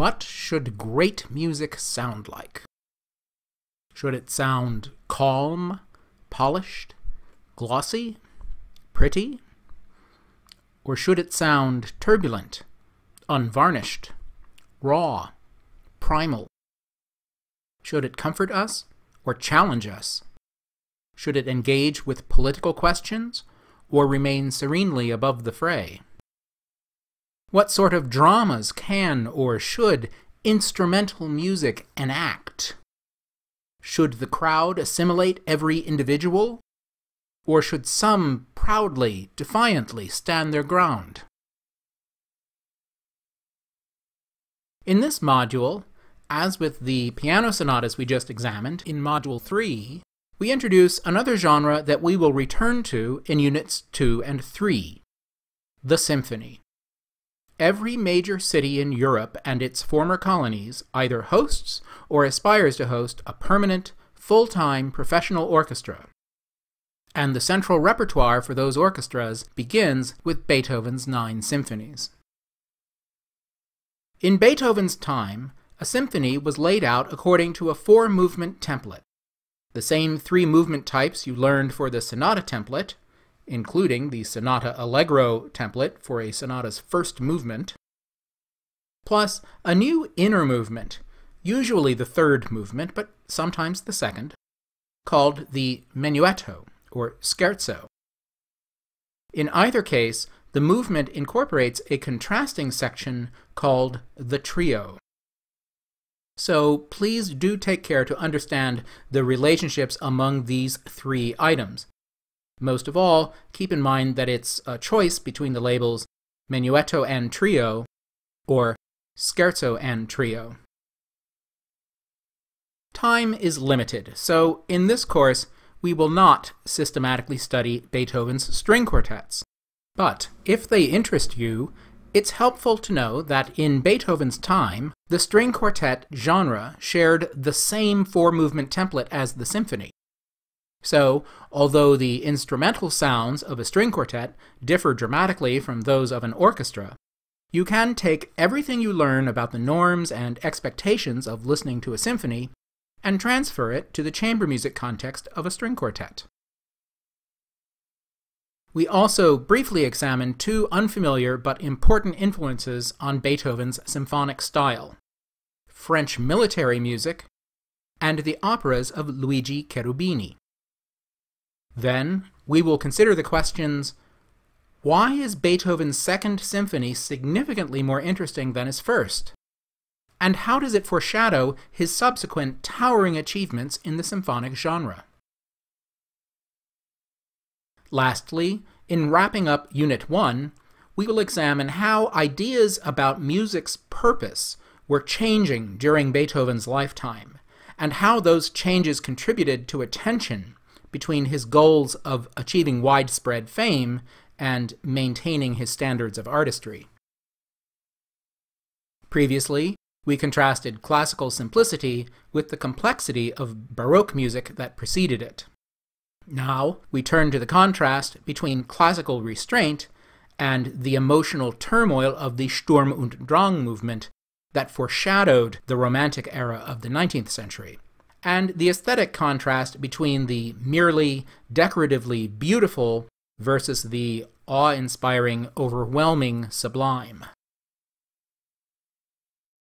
What should great music sound like? Should it sound calm, polished, glossy, pretty? Or should it sound turbulent, unvarnished, raw, primal? Should it comfort us or challenge us? Should it engage with political questions or remain serenely above the fray? What sort of dramas can or should instrumental music enact? Should the crowd assimilate every individual? Or should some proudly, defiantly stand their ground? In this module, as with the piano sonatas we just examined in Module 3, we introduce another genre that we will return to in Units 2 and 3 the symphony. Every major city in Europe and its former colonies either hosts or aspires to host a permanent, full time professional orchestra. And the central repertoire for those orchestras begins with Beethoven's nine symphonies. In Beethoven's time, a symphony was laid out according to a four movement template. The same three movement types you learned for the sonata template including the Sonata Allegro template for a sonata's first movement, plus a new inner movement, usually the third movement, but sometimes the second, called the menuetto, or scherzo. In either case, the movement incorporates a contrasting section called the trio. So please do take care to understand the relationships among these three items. Most of all, keep in mind that it's a choice between the labels Menuetto and Trio or Scherzo and Trio. Time is limited, so in this course, we will not systematically study Beethoven's string quartets. But if they interest you, it's helpful to know that in Beethoven's time, the string quartet genre shared the same four movement template as the symphony. So, although the instrumental sounds of a string quartet differ dramatically from those of an orchestra, you can take everything you learn about the norms and expectations of listening to a symphony and transfer it to the chamber music context of a string quartet. We also briefly examine two unfamiliar but important influences on Beethoven's symphonic style French military music and the operas of Luigi Cherubini. Then, we will consider the questions why is Beethoven's Second Symphony significantly more interesting than his first? And how does it foreshadow his subsequent towering achievements in the symphonic genre? Lastly, in wrapping up Unit 1, we will examine how ideas about music's purpose were changing during Beethoven's lifetime, and how those changes contributed to a tension between his goals of achieving widespread fame and maintaining his standards of artistry. Previously, we contrasted classical simplicity with the complexity of Baroque music that preceded it. Now, we turn to the contrast between classical restraint and the emotional turmoil of the Sturm und Drang movement that foreshadowed the Romantic era of the 19th century and the aesthetic contrast between the merely decoratively beautiful versus the awe inspiring, overwhelming sublime.